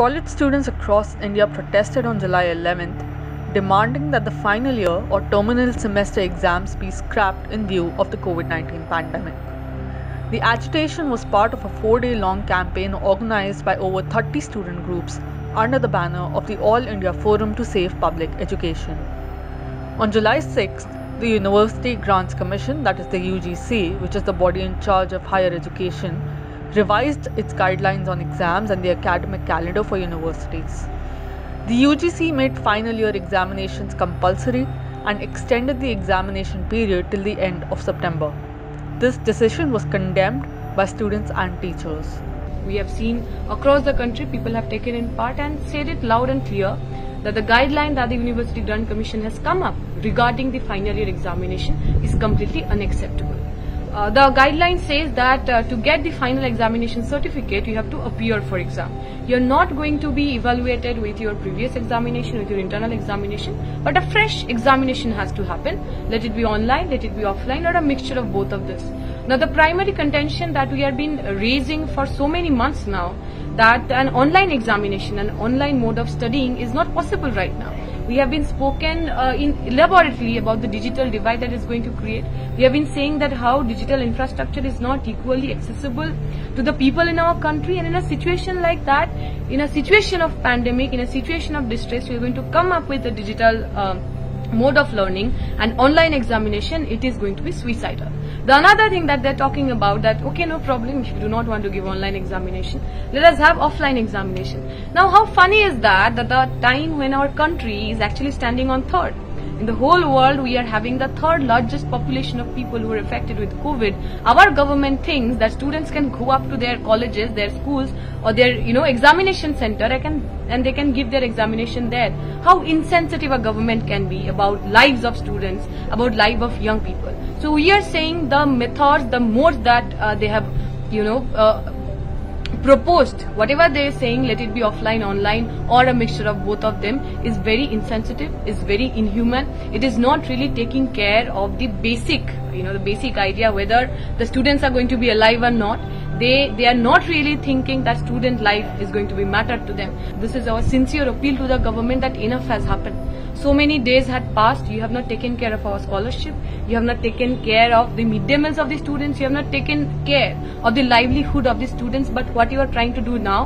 College students across India protested on July 11th, demanding that the final year or terminal semester exams be scrapped in view of the COVID 19 pandemic. The agitation was part of a four day long campaign organized by over 30 student groups under the banner of the All India Forum to Save Public Education. On July 6th, the University Grants Commission, that is the UGC, which is the body in charge of higher education, revised its guidelines on exams and the academic calendar for universities. The UGC made final year examinations compulsory and extended the examination period till the end of September. This decision was condemned by students and teachers. We have seen across the country people have taken in part and said it loud and clear that the guideline that the University Grant Commission has come up regarding the final year examination is completely unacceptable. Uh, the guideline says that uh, to get the final examination certificate you have to appear for exam. You're not going to be evaluated with your previous examination with your internal examination but a fresh examination has to happen. Let it be online let it be offline or a mixture of both of this. Now the primary contention that we have been raising for so many months now that an online examination an online mode of studying is not possible right now we have been spoken uh, in elaborately about the digital divide that is going to create. We have been saying that how digital infrastructure is not equally accessible to the people in our country and in a situation like that, in a situation of pandemic, in a situation of distress, we are going to come up with a digital um, mode of learning and online examination, it is going to be suicidal. The another thing that they're talking about that okay no problem if you do not want to give online examination let us have offline examination. Now how funny is that that the time when our country is actually standing on third in the whole world we are having the third largest population of people who are affected with covid. Our government thinks that students can go up to their colleges their schools or their you know examination center can, and they can give their examination there. How insensitive a government can be about lives of students about life of young people. So we are saying the methods the modes that uh, they have you know uh, proposed. Whatever they are saying let it be offline online or a mixture of both of them is very insensitive is very inhuman. It is not really taking care of the basic you know the basic idea whether the students are going to be alive or not they they are not really thinking that student life is going to be matter to them. This is our sincere appeal to the government that enough has happened. So many days had passed you have not taken care of our scholarship you have not taken care of the midday meals of the students you have not taken care of the livelihood of the students but what you are trying to do now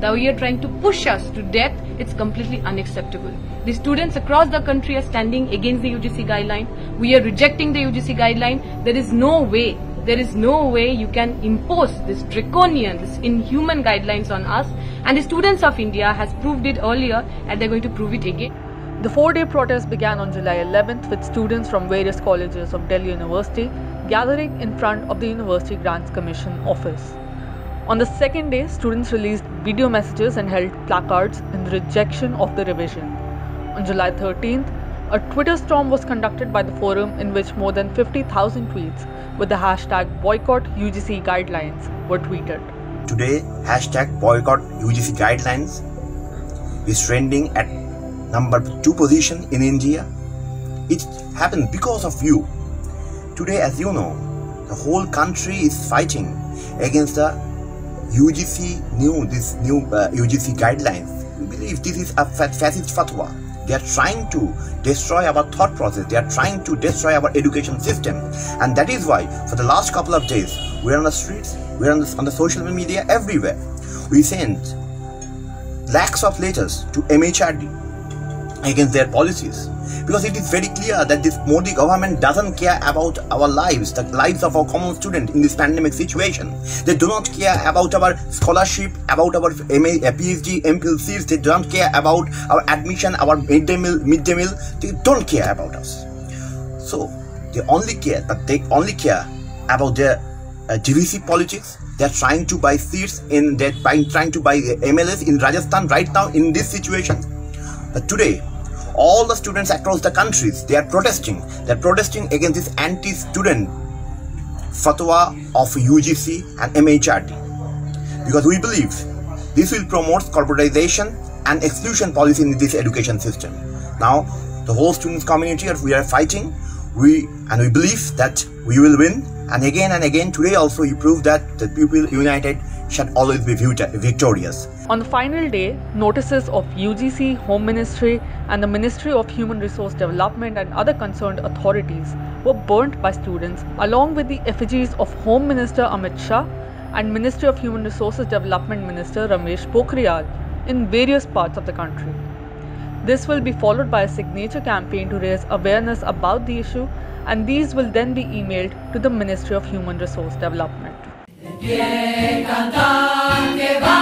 that you are trying to push us to death it's completely unacceptable. The students across the country are standing against the UGC guideline. We are rejecting the UGC guideline. There is no way there is no way you can impose this draconian, this inhuman guidelines on us. And the students of India has proved it earlier and they're going to prove it again. The four day protest began on July 11th with students from various colleges of Delhi University gathering in front of the University Grants Commission office. On the second day, students released video messages and held placards in rejection of the revision. On July 13th, a Twitter storm was conducted by the forum in which more than 50,000 tweets with the hashtag boycott UGC guidelines were tweeted. Today, hashtag boycott UGC guidelines is trending at number two position in India. It happened because of you. Today, as you know, the whole country is fighting against the UGC new this new uh, UGC guidelines. We believe this is a fascist fatwa. They are trying to destroy our thought process. They are trying to destroy our education system, and that is why for the last couple of days we're on the streets, we're on the, on the social media everywhere. We send lakhs of letters to MHRD against their policies because it is very clear that this Modi government doesn't care about our lives, the lives of our common student in this pandemic situation. They do not care about our scholarship, about our MA, PhD, MPhil seats. They don't care about our admission, our midday meal, midday meal. They don't care about us. So they only care, but they only care about their uh, DVC politics. They're trying to buy seats in, they're trying to buy MLAs in Rajasthan right now in this situation. But today, all the students across the countries they are protesting. They're protesting against this anti-student fatwa of UGC and MHRD because we believe this will promote corporatization and exclusion policy in this education system. Now the whole students community we are fighting. We and we believe that we will win. And again and again today also you prove that the people united shall always be victorious. On the final day, notices of UGC, Home Ministry, and the Ministry of Human Resource Development and other concerned authorities were burnt by students, along with the effigies of Home Minister Amit Shah and Ministry of Human Resources Development Minister Ramesh Pokhriyal in various parts of the country. This will be followed by a signature campaign to raise awareness about the issue, and these will then be emailed to the Ministry of Human Resource Development. que cantar, que va.